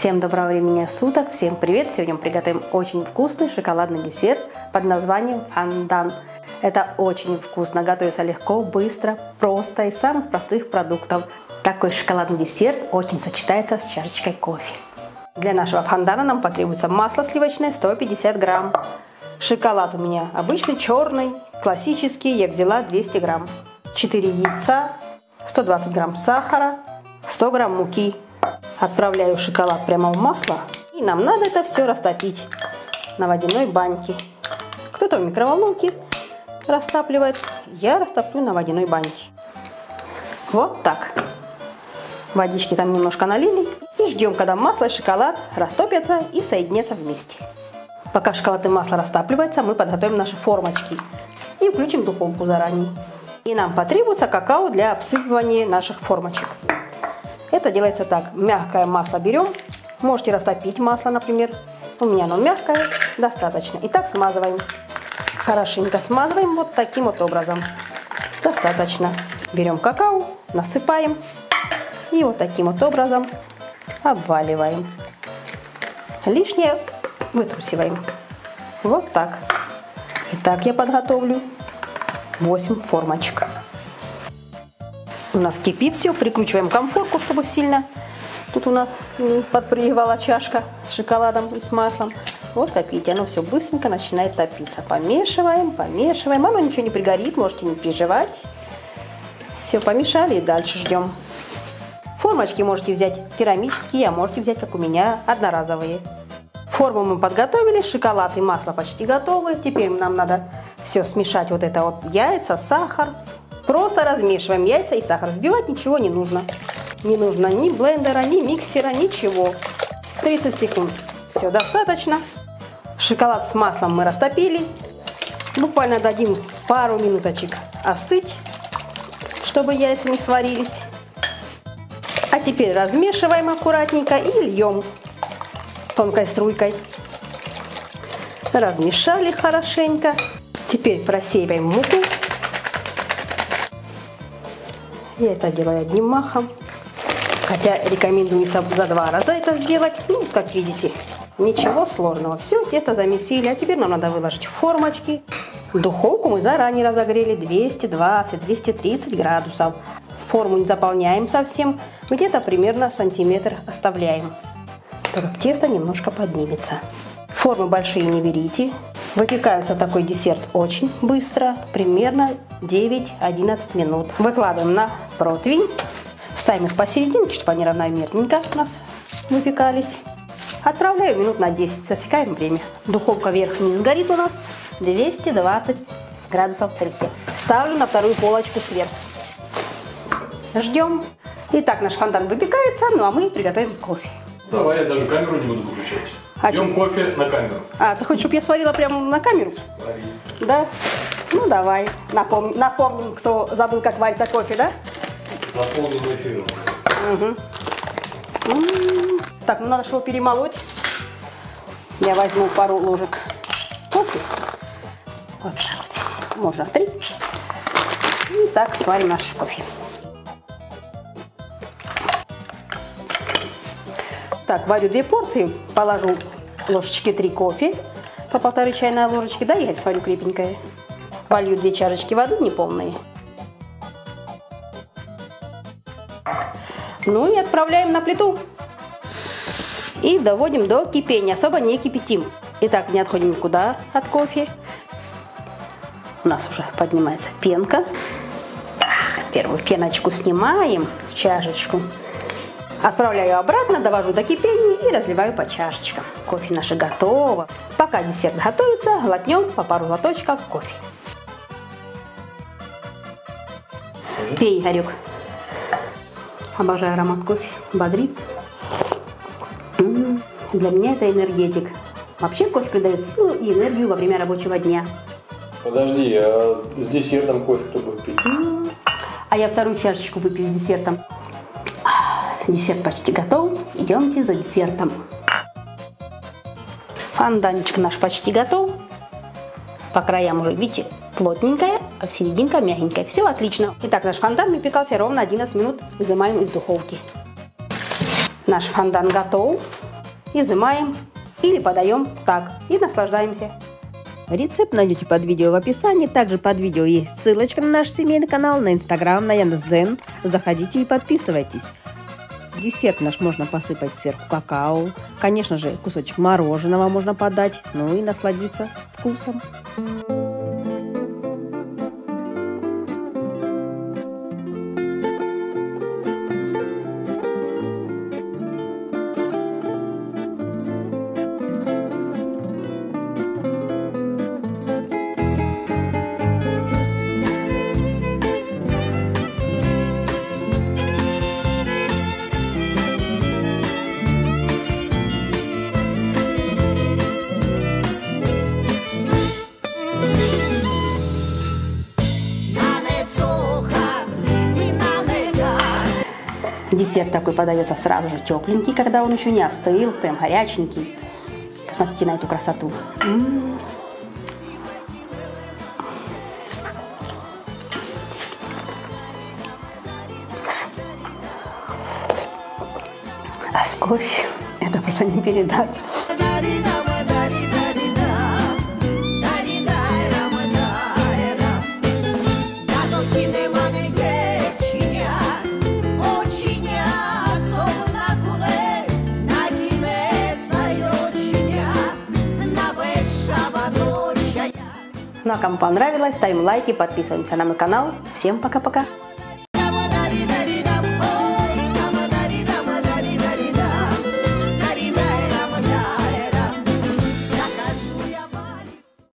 Всем доброго времени суток, всем привет! Сегодня мы приготовим очень вкусный шоколадный десерт под названием фондан. Это очень вкусно, готовится легко, быстро, просто из самых простых продуктов. Такой шоколадный десерт очень сочетается с чашечкой кофе. Для нашего фондана нам потребуется масло сливочное 150 грамм. Шоколад у меня обычный черный, классический, я взяла 200 грамм. 4 яйца, 120 грамм сахара, 100 грамм муки, Отправляю шоколад прямо в масло. И нам надо это все растопить на водяной баньке. Кто-то в микроволновке растапливает. Я растоплю на водяной баньке. Вот так. Водички там немножко налили. И ждем, когда масло и шоколад растопятся и соединятся вместе. Пока шоколад и масло растапливается, мы подготовим наши формочки. И включим духовку заранее. И нам потребуется какао для обсыпывания наших формочек. Это делается так. Мягкое масло берем. Можете растопить масло, например. У меня оно мягкое, достаточно. И так смазываем. Хорошенько смазываем вот таким вот образом. Достаточно. Берем какао, насыпаем. И вот таким вот образом обваливаем. Лишнее вытрусиваем. Вот так. Итак, я подготовлю 8 формочек. У нас кипит все, прикручиваем комфорку, чтобы сильно тут у нас подпрыгивала чашка с шоколадом и с маслом. Вот как видите, оно все быстренько начинает топиться. Помешиваем, помешиваем. Оно ничего не пригорит, можете не переживать. Все, помешали и дальше ждем. Формочки можете взять керамические, а можете взять, как у меня, одноразовые. Форму мы подготовили, шоколад и масло почти готовы. Теперь нам надо все смешать, вот это вот яйца, сахар, Просто размешиваем яйца и сахар. Взбивать ничего не нужно. Не нужно ни блендера, ни миксера, ничего. 30 секунд. Все, достаточно. Шоколад с маслом мы растопили. Буквально дадим пару минуточек остыть, чтобы яйца не сварились. А теперь размешиваем аккуратненько и льем тонкой струйкой. Размешали хорошенько. Теперь просеиваем муку. Я это делаю одним махом. Хотя рекомендуется за два раза это сделать. Ну, как видите, ничего сложного. Все, тесто замесили. А теперь нам надо выложить в формочки. Духовку мы заранее разогрели 220-230 градусов. Форму не заполняем совсем. Где-то примерно сантиметр оставляем. Так тесто немножко поднимется. Формы большие не берите. Выпекаются такой десерт очень быстро, примерно 9-11 минут. Выкладываем на противень, ставим их посерединке, чтобы они равномерненько у нас выпекались. Отправляю минут на 10, засекаем время. Духовка вверх-вниз горит у нас 220 градусов Цельсия. Ставлю на вторую полочку сверху. Ждем. Итак, наш фонтан выпекается, ну а мы приготовим кофе. Давай, я даже камеру не буду выключать. А Пьем кофе на камеру. А, ты хочешь, чтобы я сварила прямо на камеру? Вари. Да? Ну, давай. Напом... Напомним, кто забыл, как варится кофе, да? Заполним эфир. Угу. Так, ну надо что перемолоть. Я возьму пару ложек кофе. Вот так вот. Можно три. И так сварим наш кофе. Так, варю две порции, положу ложечки три кофе по полторы чайной ложечки, да, я сварю крепенькое. Волью две чашечки воды неполные. Ну и отправляем на плиту. И доводим до кипения, особо не кипятим. Итак, не отходим никуда от кофе. У нас уже поднимается пенка. Первую пеночку снимаем в чашечку. Отправляю обратно, довожу до кипения и разливаю по чашечкам. Кофе наше готово. Пока десерт готовится, глотнем по пару лоточков кофе. Пей, Игорек. Обожаю аромат кофе. Бодрит. М-м-м. Для меня это энергетик. Вообще кофе придает силу и энергию во время рабочего дня. Подожди, а с десертом кофе кто будет пить? М-м. А я вторую чашечку выпью с десертом. Десерт почти готов. Идемте за десертом. Фонданчик наш почти готов. По краям уже, видите, плотненькая, а в серединка мягенькая. Все отлично. Итак, наш фондан выпекался ровно 11 минут. Изымаем из духовки. Наш фондан готов. изымаем или подаем так и наслаждаемся. Рецепт найдете под видео в описании. Также под видео есть ссылочка на наш семейный канал, на Инстаграм, на Яндекс.Дзен. Заходите и подписывайтесь. Десерт наш можно посыпать сверху какао. Конечно же, кусочек мороженого можно подать. Ну и насладиться вкусом. Десерт такой подается сразу же тепленький, когда он еще не остыл, прям горяченький. Посмотрите на эту красоту. А с кофе это просто не передать. Кому понравилось, ставим лайки, подписываемся на мой канал. Всем пока-пока!